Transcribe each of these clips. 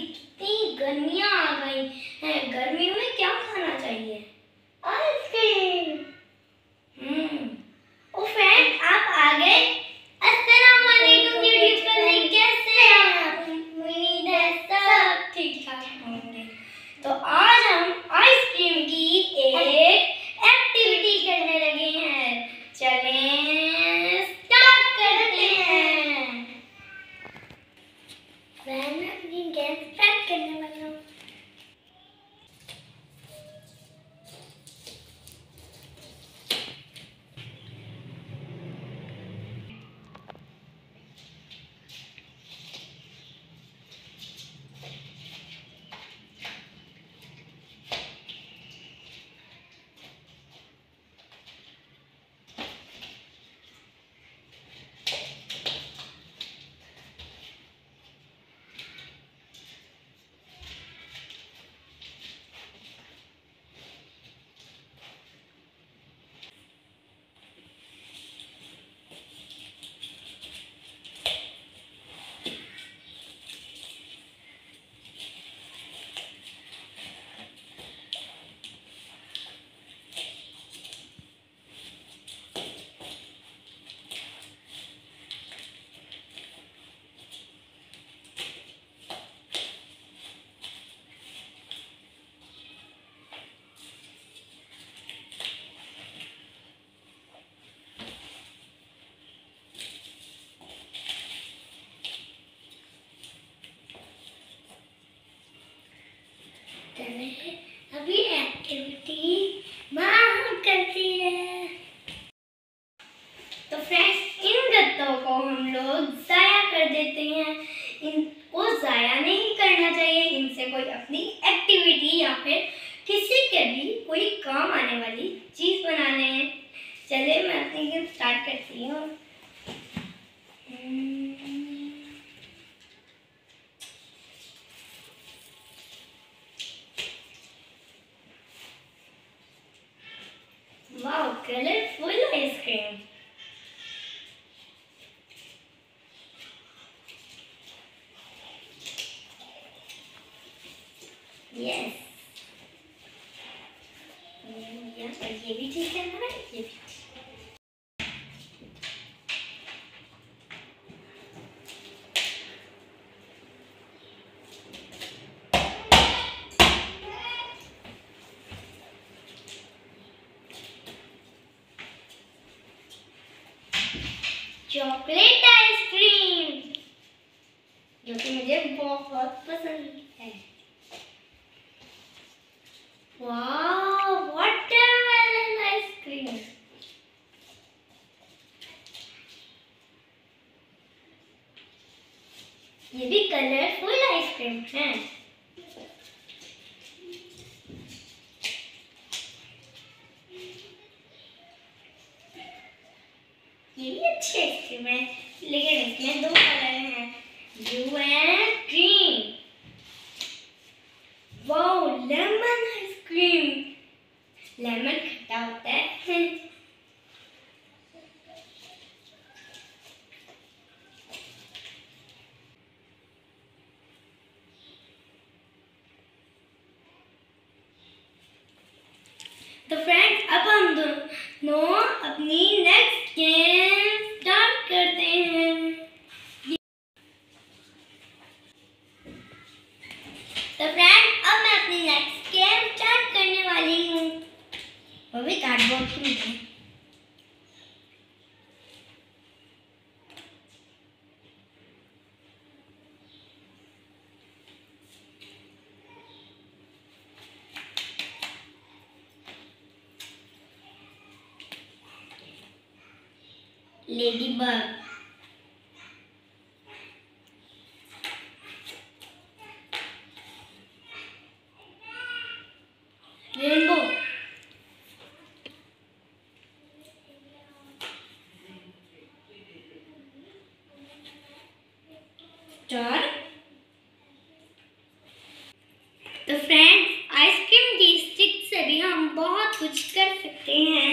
कितनी गर्मियाँ आ गई हैं। गर्मियों में क्या खाना चाहिए? आइसक्रीम। फिर किसी के भी कोई काम आने वाली चीज़ बनाने हैं। चलिए मैं अपनी गेम स्टार्ट करती हूँ। वाह, कलरफुल आइसक्रीम। यस ये भी ठीक है हमारा ये भी चॉकलेट आइसक्रीम जो कि मुझे बहुत पसंद है वाह वाटरमेलन आइसक्रीम ये भी कलरफुल हैं ये अच्छी आइसक्रीम है लेकिन इसमें दो कलर हैं। Blue and green wow lemon ice cream lemon खट्टा होता है तो फ्रेंड्स अब हम दोनों अपनी नेक्स्ट गेम स्टार्ट करते हैं तो फ्रेंड अब मैं अपनी नेक्स्ट गेम स्टार्ट करने वाली हूँ वो भी कार्डबोर्ड की चार तो फ्रेंड्स आइसक्रीम की स्टिक से भी हम बहुत कुछ कर सकते हैं।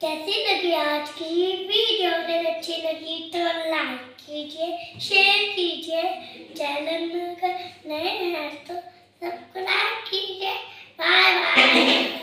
कैसी लगी आज की वीडियो? अगर अच्छी लगी तो लाइक कीजिए शेयर कीजिए चैनल में अगर नए हैं तो सब्सक्राइब कीजिए। Bye bye